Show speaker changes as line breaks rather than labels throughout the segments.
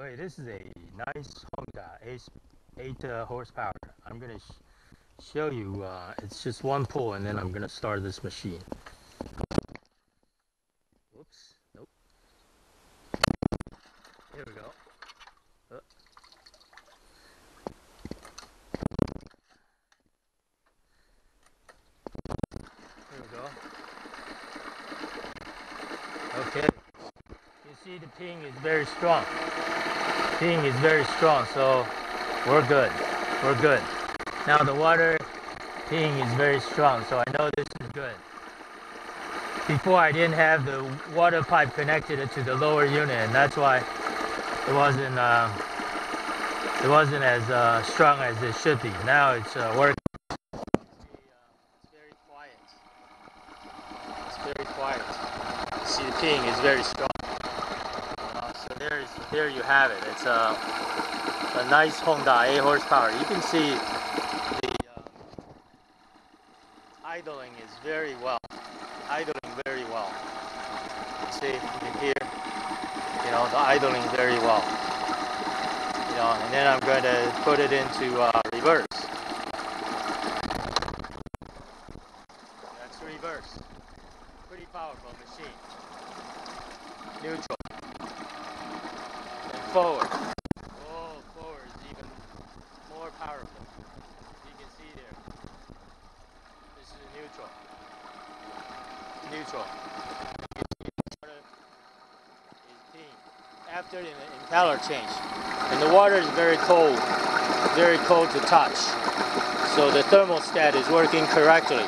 Okay, this is a nice Honda 8, eight uh, horsepower. I'm going to sh show you, uh, it's just one pull and then I'm going to start this machine. Whoops, nope. Here we go. Uh. Here we go. Okay. You see the ping is very strong ping is very strong, so we're good. We're good. Now the water ping is very strong, so I know this is good. Before I didn't have the water pipe connected to the lower unit, and that's why it wasn't uh, it wasn't as uh, strong as it should be. Now it's uh, working. It's very quiet. It's very quiet. See the ping is very strong there you have it. It's a a nice Honda 8 horsepower. You can see the uh, idling is very well. Idling very well. See, you can hear, you know, the idling very well. You know, and then I'm going to put it into uh, reverse. That's reverse. Pretty powerful machine. Neutral forward. Oh, forward is even more powerful. You can see there. This is neutral. Neutral. After an impeller change. And the water is very cold. Very cold to touch. So the thermostat is working correctly.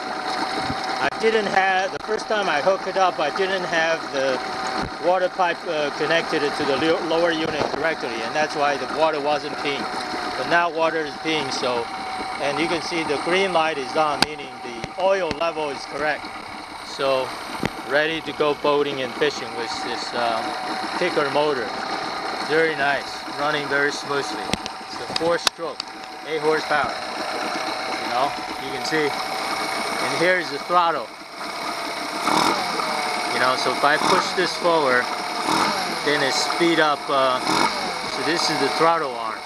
I didn't have, the first time I hooked it up, I didn't have the water pipe uh, connected to the lower unit correctly and that's why the water wasn't peeing. But now water is peeing so and you can see the green light is on meaning the oil level is correct. So ready to go boating and fishing with this um, kicker motor. Very nice, running very smoothly. It's a four stroke, 8 horsepower. You know, you can see. And here is the throttle You know, so if I push this forward, then it speed up, uh, so this is the throttle arm,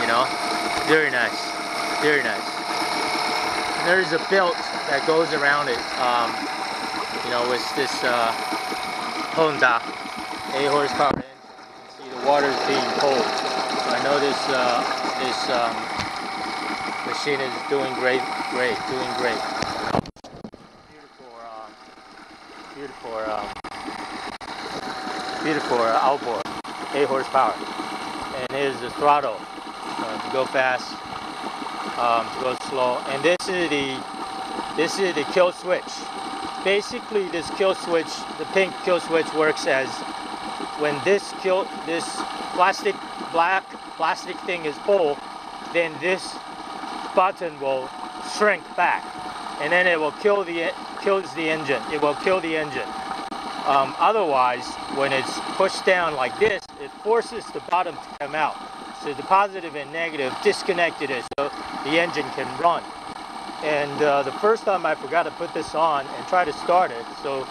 you know, very nice, very nice. There's a belt that goes around it, um, you know, with this uh, Honda 8 horsepower engine. You can see the water is being pulled. So I know this, uh, this um, machine is doing great, great, doing great. beautiful, um, beautiful outboard, 8 horsepower. And here's the throttle uh, to go fast, um, to go slow. And this is the this is the kill switch. Basically, this kill switch, the pink kill switch works as when this kill this plastic black plastic thing is full, then this button will shrink back, and then it will kill the kills the engine. It will kill the engine. Um, otherwise, when it's pushed down like this, it forces the bottom to come out. So the positive and negative disconnected it so the engine can run. And uh, the first time I forgot to put this on and try to start it so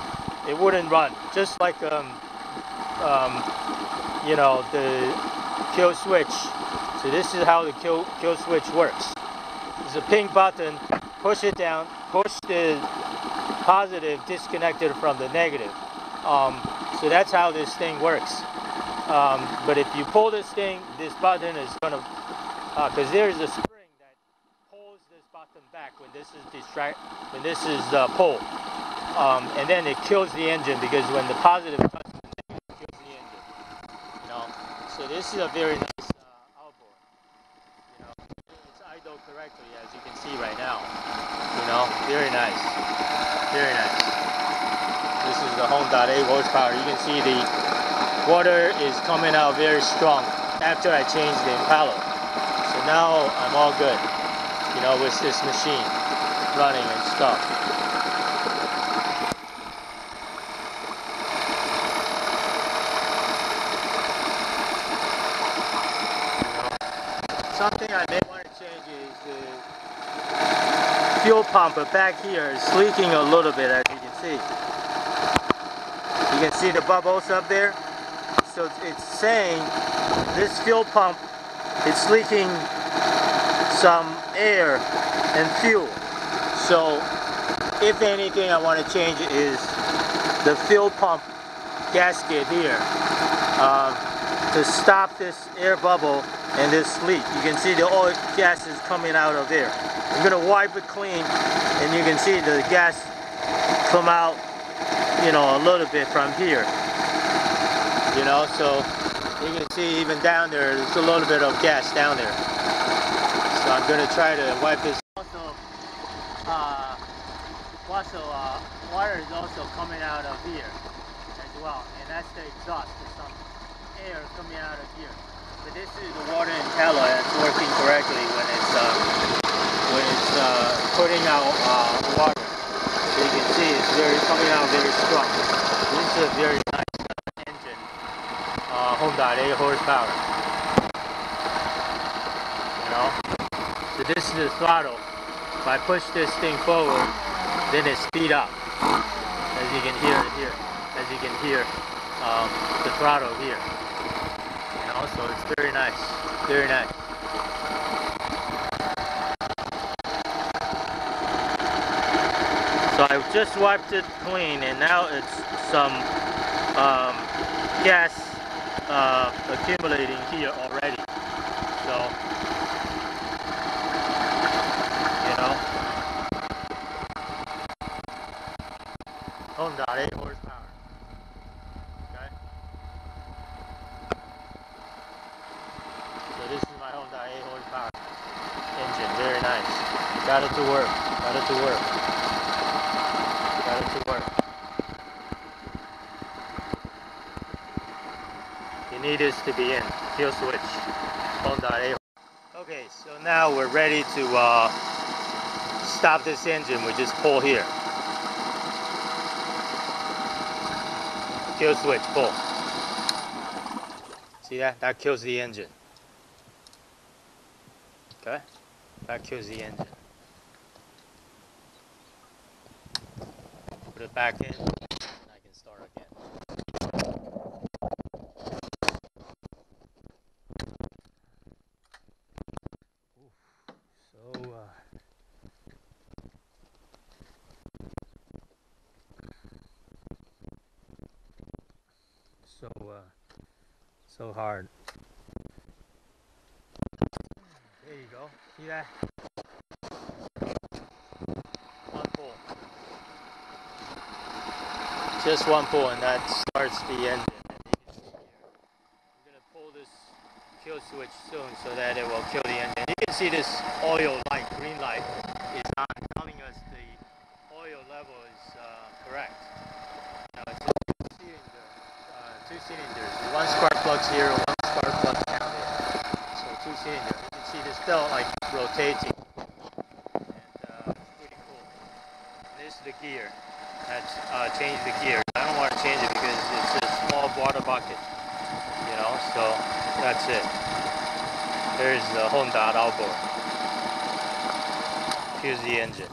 it wouldn't run. Just like, um, um, you know, the kill switch. So this is how the kill, kill switch works. There's a pink button, push it down, push the positive disconnected from the negative. Um, so that's how this thing works. Um, but if you pull this thing, this button is going to, because uh, there's a spring that pulls this button back when this is distract, when this is uh, pulled. Um, and then it kills the engine because when the positive touches the negative, it kills the engine. You know, so this is a very nice uh, outboard. You know, it's idle correctly as you can see right now. You know, very nice. Very nice. This is the Honda 8 horsepower. You can see the water is coming out very strong after I changed the impeller. So now I'm all good, you know, with this machine running and stuff. something I may want to change is the fuel pump back here is leaking a little bit as you can see. You can see the bubbles up there. so it's saying this fuel pump is leaking some air and fuel. So if anything I want to change is the fuel pump gasket here um, to stop this air bubble and this leak. You can see the oil gas is coming out of there. I'm going to wipe it clean and you can see the gas come out you know a little bit from here you know so you can see even down there there's a little bit of gas down there so I'm going to try to wipe this also uh, also uh, water is also coming out of here as well and that's the exhaust there's some air coming out of here but this is the water impeller that's working correctly when it's uh, when it's uh, putting out uh, water. So you can see it's very coming out very strong. This is a very nice uh, engine uh, Honda 8 horsepower. You know? So this is the throttle. If I push this thing forward then it speed up. As you can hear it here. As you can hear um, the throttle here so it's very nice very nice. So I just wiped it clean and now it's some um, gas uh, accumulating here already. So you know Honda 8 horsepower okay so this is my Honda 8 horsepower engine very nice. Got it to work. Got it to work. Got it to work. You need this to be in. Kill switch. 8 okay so now we're ready to uh, stop this engine. We just pull here. Kill switch, pull. See that? That kills the engine. Okay? That kills the engine. Put it back in, and I can start again. So, uh, so uh, so hard. There you go. See that? One pull. Just one pull and that starts the engine. And you can see here. I'm gonna pull this kill switch soon so that it will kill the engine. You can see this oil light, green light, is on telling us the oil level is uh, correct. Now it's a two-cylinder, uh, two cylinders. One spark plug's here, one spark plug down there. So two cylinders. You can see this belt like rotating. And uh, pretty cool. This is the gear. That's uh, change the gear. I don't want to change it because it's a small water bucket. You know, so that's it. There's the Honda outboard. Here's the engine.